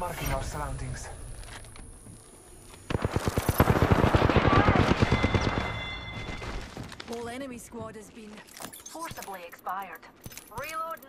Marking our surroundings. Whole enemy squad has been Forcibly expired. Reloading.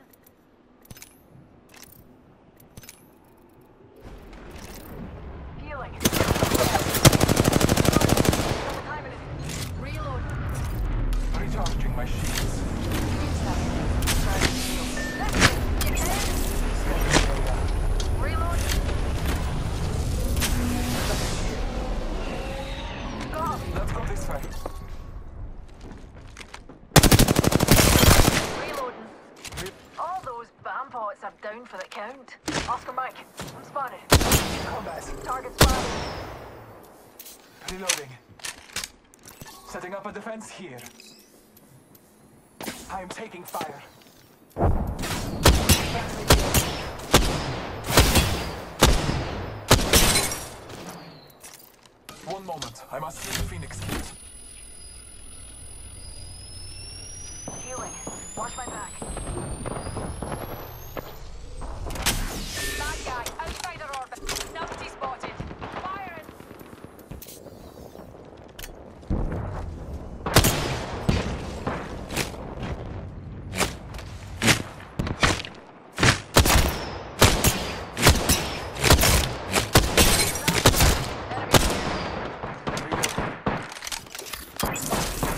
Are down for the count. Oscar Mike, I'm spotted. Combat. Target spotted. Reloading. Setting up a defense here. I am taking fire. One moment. I must see the Phoenix kit. Healing. Watch my back. Bad guy. Outside our orbit. Numpty spotted. Firing.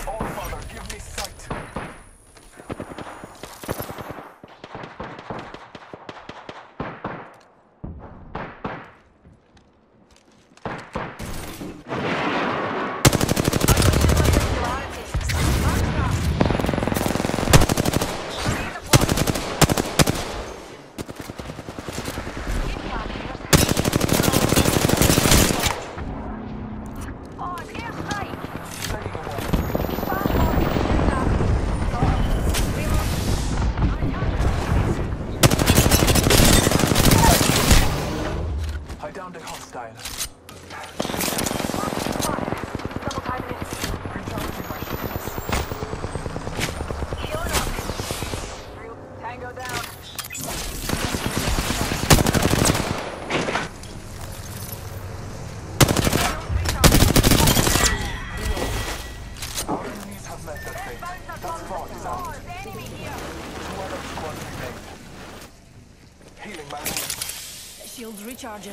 Oh, Father, give me sight. Oh, it's airstrike! Taking a walk. I downed a hostile. Recharging my shields. Tango down. Our enemies have met their fate. That squad is out. Enemy here. Two other squads remain. Healing my wounds. shields recharging.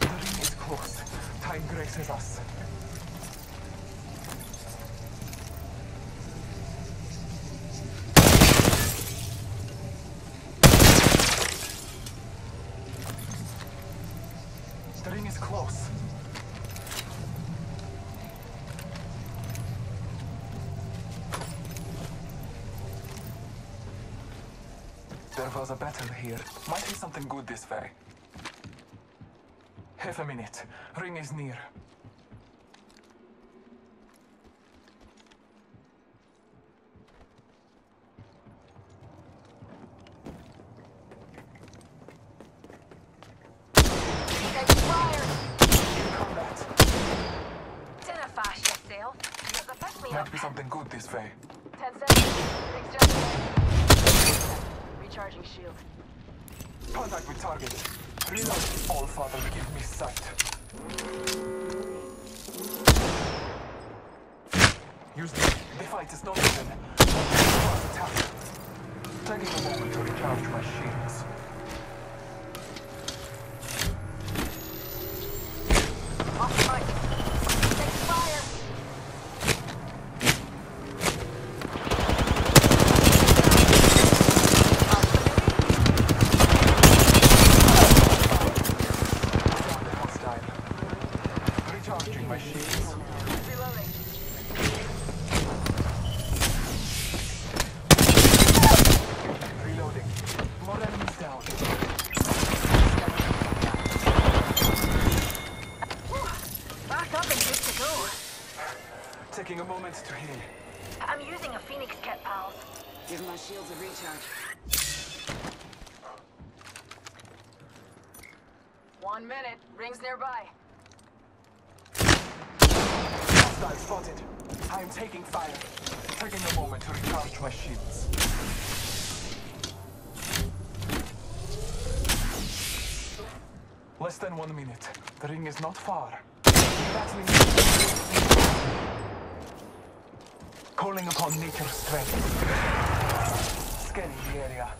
The ring is close. Graces us. The ring is close. There was a battle here. Might be something good this way. Half a minute. Ring is near. Taking fire. Combat. Dinner fast yourself. You're the me up. Might be something good this way. Ten seconds. Recharging shield. Contact with target. Reload. Give me sight. Use the, the fight is not even. Taking a moment to recharge my shields. Off mic. Taking fire. Down the hostile. Recharging my shields. Reloading. Reloading. More enemies down. Back up and good to go. Taking a moment to heal. I'm using a Phoenix Kit, pals. Give my shields a recharge. One minute. Rings nearby. Hostile spotted. I am taking fire. Taking a moment to recharge my shields. Less than one minute. The ring is not far. Calling upon nature's strength. Scanning the area.